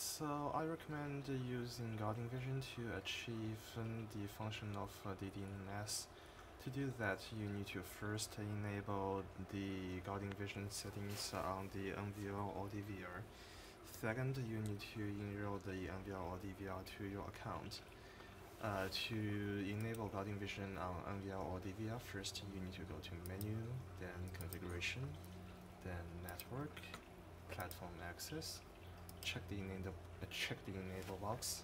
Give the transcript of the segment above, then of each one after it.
So I recommend using Guarding Vision to achieve um, the function of uh, DDNS. To do that, you need to first enable the Guarding Vision settings on the NVR or DVR. Second, you need to enroll the NVR or DVR to your account. Uh, to enable Guarding Vision on NVR or DVR, first you need to go to Menu, then Configuration, then Network, Platform Access, check the enable uh, check the enable box,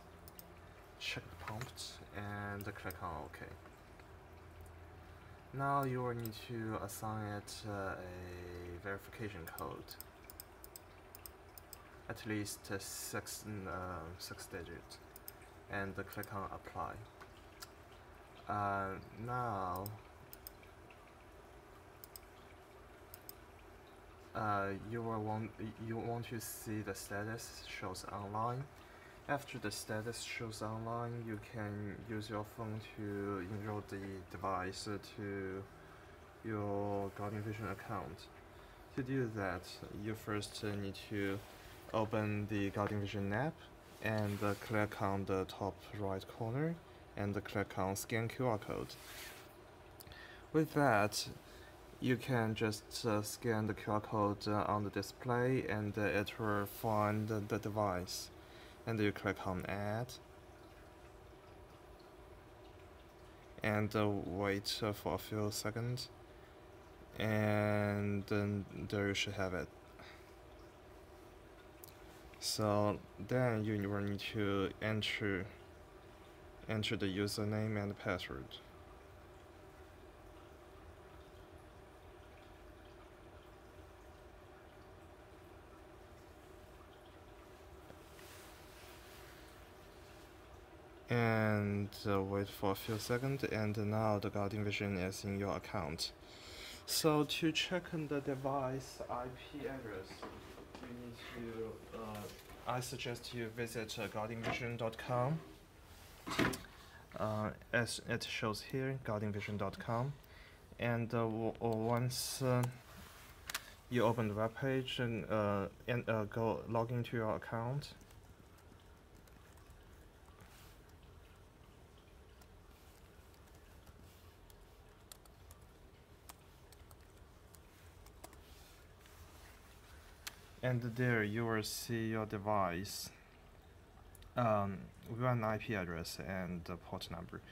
check the prompt, and click on OK. Now you will need to assign it uh, a verification code, at least uh, six six digits, and click on Apply. Uh, now uh, you will want you want to see the status shows online. After the status shows online, you can use your phone to enroll the device to your Guarding Vision account. To do that, you first need to open the Guarding Vision app and uh, click on the top right corner and click on scan QR code. With that, you can just uh, scan the QR code uh, on the display and uh, it will find the device. And you click on add. And uh, wait uh, for a few seconds. And then there you should have it. So then you will need to enter enter the username and password and uh, wait for a few seconds and now the Guarding Vision is in your account. So to check on the device IP address, you need to, uh, I suggest you visit uh, guardingvision.com. Uh, as it shows here, guardingvision.com. And uh, once uh, you open the web page and, uh, and uh, go log into your account, and there you will see your device um, with an IP address and port number.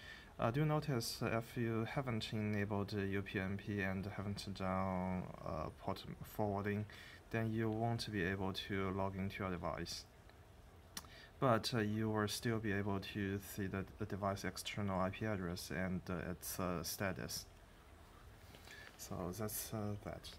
Uh, do notice if you haven't enabled UPnP and haven't done uh, port forwarding, then you won't be able to log into your device. But uh, you will still be able to see the, the device external IP address and uh, its uh, status. So that's that.